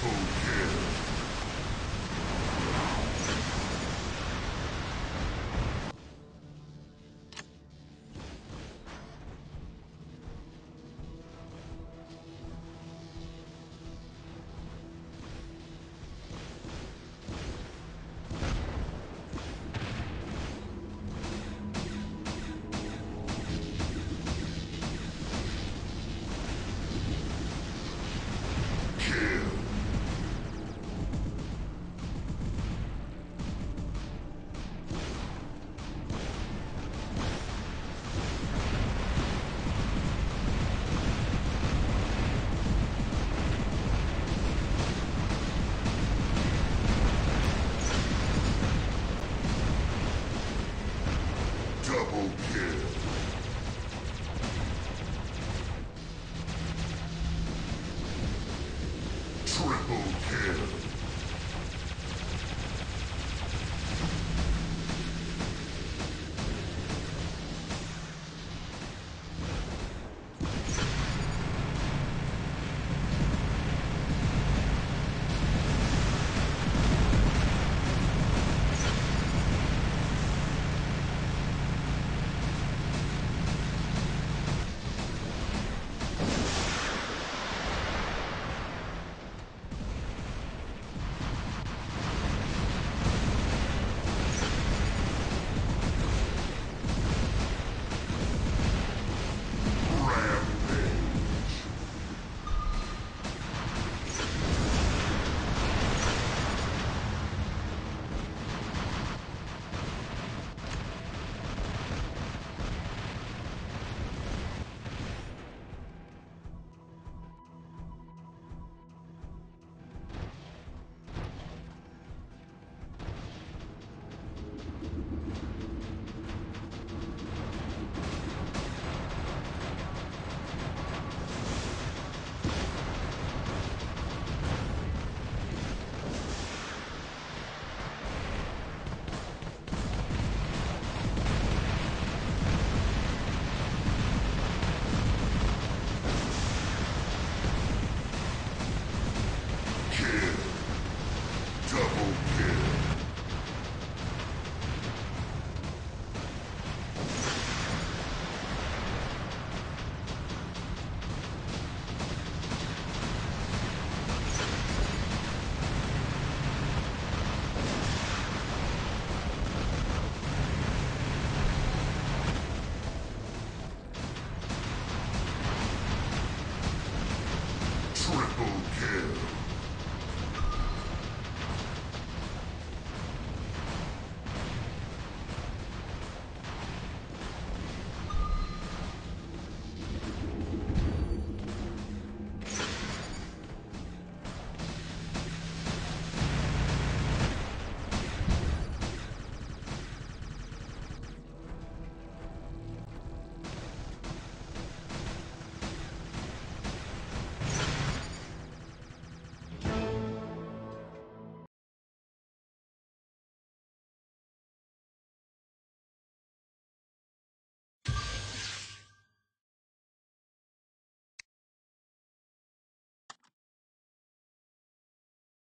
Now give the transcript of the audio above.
Triple kill.